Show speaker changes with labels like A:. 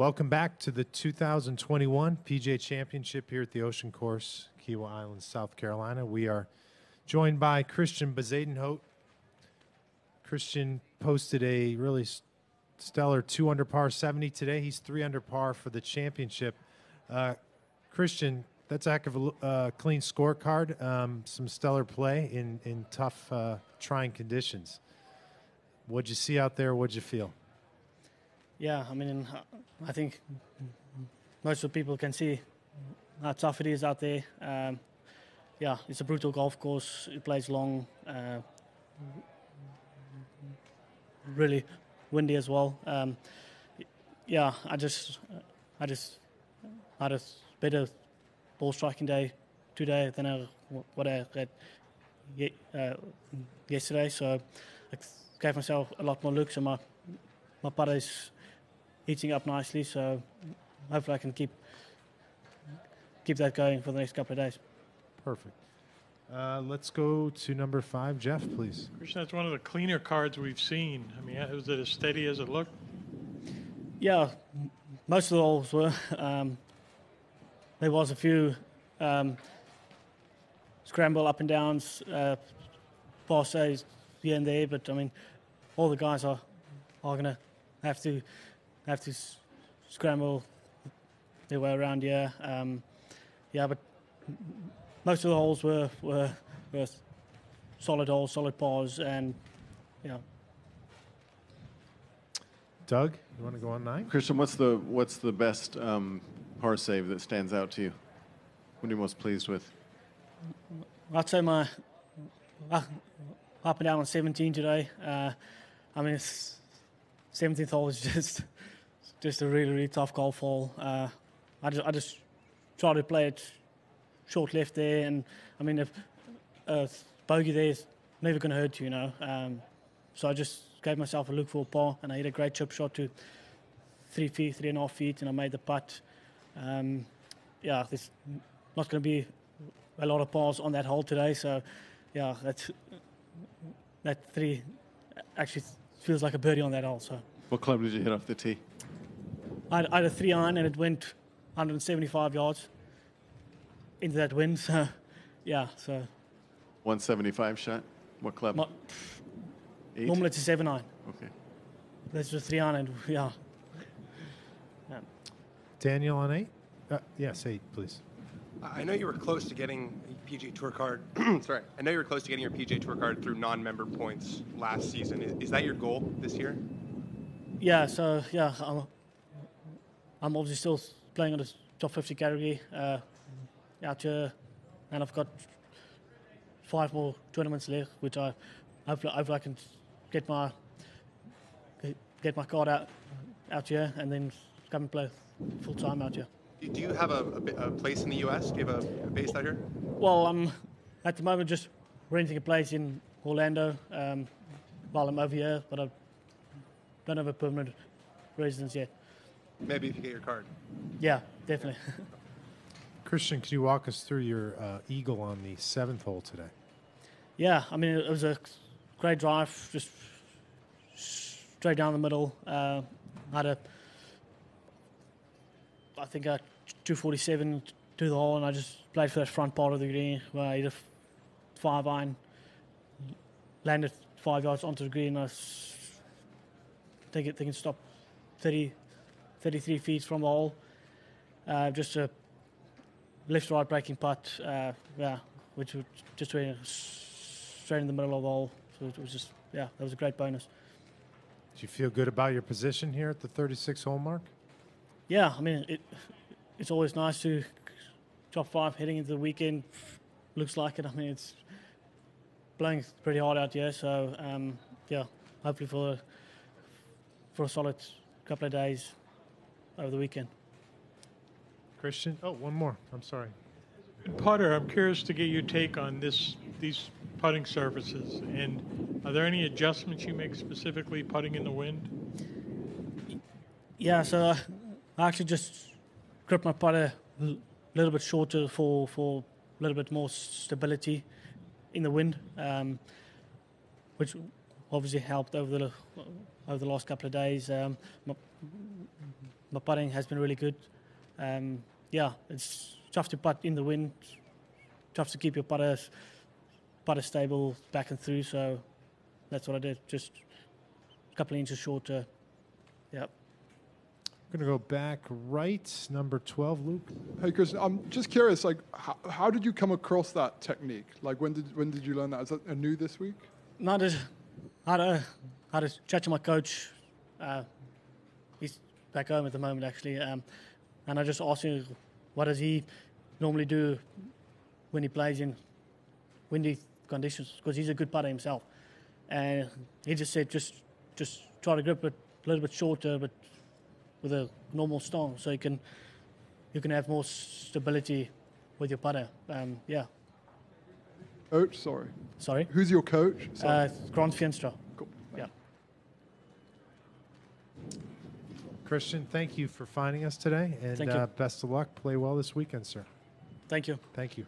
A: Welcome back to the 2021 PGA Championship here at the Ocean Course, Kiawah Island, South Carolina. We are joined by Christiaan Bezuidenhout. Christiaan posted a really stellar two under par 70 today. He's three under par for the championship. Uh, Christiaan, that's a heck of a uh, clean scorecard. Um, some stellar play in in tough, uh, trying conditions. What'd you see out there? What'd you feel?
B: Yeah, I mean, I think most of the people can see how tough it is out there. Um, yeah, it's a brutal golf course. It plays long, uh, really windy as well. Um, yeah, I just, I just had a better ball striking day today than I, what I had uh, yesterday. So I gave myself a lot more looks, and my my putter is heating up nicely. So hopefully I can keep keep that going for the next couple of days.
A: Perfect. Uh, let's go to number five, Jeff, please.
C: Christiaan, that's one of the cleaner cards we've seen. I mean, was it as steady as it looked?
B: Yeah, most of the holes were. Um, there was a few um, scramble up and downs, uh, passes here and there, but I mean, all the guys are are gonna have to have to s- scramble their way around here. Um, yeah, but most of the holes were were, were solid holes, solid pars, and yeah.
A: Doug, you want to go on nine?
D: Christiaan, what's the what's the best um, par save that stands out to you? What are you most pleased with?
B: I'd say my uh, up and down on 17 today. Uh, I mean, it's, 17th hole is just just a really really tough golf hole. Uh, I just I just try to play it short left there, and I mean if a bogey there is never going to hurt you, you know. Um, so I just gave myself a look for a par, and I hit a great chip shot to three feet, three and a half feet, and I made the putt. Um, yeah, there's not going to be a lot of pars on that hole today, so yeah, that's that three actually feels like a birdie on that hole. So
D: What club did you hit off the tee?
B: I had, I had a three iron and it went 175 yards into that wind. So yeah, so
D: 175 shot. What club?
B: mo-
D: Eight.
B: normally it's a seven iron.
D: Okay.
B: That's just three iron and yeah.
A: Daniel on eight? Uh, yes, eight, please.
E: I know you were close to getting a PGA Tour card. sorry, I know you were close to getting your PGA Tour card through non-member points last season. Is, is that your goal this year?
B: Yeah, so yeah, I'm, I'm obviously still playing on the top 50 category uh, out here, and I've got five more tournaments left, which I hopefully, hopefully I can get my get my card out out here, and then come and play full time out here.
E: Do do you have a, a a place in the U.S.? Do you have a, a base out here?
B: Well, I'm at the moment just renting a place in Orlando um, while I'm over here, but I don't have a permanent residence yet.
E: Maybe if you get your card.
B: Yeah, definitely.
A: Christiaan, could you walk us through your uh, eagle on the seventh hole today?
B: Yeah, I mean, it was a great drive, just straight down the middle. Uh, had a, I think a 247 to the hole, and I just played for that front part of the green where I hit a f- five iron, landed five yards onto the green. I s- think it, think it stopped 30, 33 feet from the hole. Uh, just a left right breaking putt, uh, yeah, which was just went straight in the middle of the hole. So it was just, yeah, that was a great bonus.
A: Do you feel good about your position here at the 36 hole mark?
B: Yeah, I mean, it, it's always nice to top five heading into the weekend. Looks like it. I mean, it's blowing pretty hard out here, so um, yeah, hopefully for for a solid couple of days over the weekend.
A: Christiaan? Oh, one more. I'm sorry.
C: Putter, I'm curious to get your take on this these putting surfaces. And are there any adjustments you make specifically putting in the wind?
B: Yeah, so I actually just grip my putter a little bit shorter for, for a little bit more stability in the wind, um, which obviously helped over the over the last couple of days. Um, my, my putting has been really good. Um, yeah, it's tough to putt in the wind, tough to keep your putter putter stable back and through. So that's what I did. Just a couple of inches shorter. Yeah.
A: I'm going to go back right, number 12, Luke.
F: Hey, Chris, I'm just curious. Like, how, how did you come across that technique? Like, when did when did you learn that? Is that a new this week?
B: No, I just I had a, I had a chat to my coach. Uh, he's back home at the moment, actually. Um, and I just asked him, what does he normally do when he plays in windy conditions? Because he's a good putter himself. And he just said, just just try to grip it a little bit shorter, but with a normal stance, so you can you can have more stability with your putter. Um, yeah.
F: Coach, sorry.
B: Sorry.
F: Who's your coach? Sorry.
B: Uh, Grant Veenstra.
F: cool.
B: Yeah.
A: Christiaan, thank you for finding us today, and uh, best of luck. Play well this weekend, sir.
B: Thank you.
A: Thank you.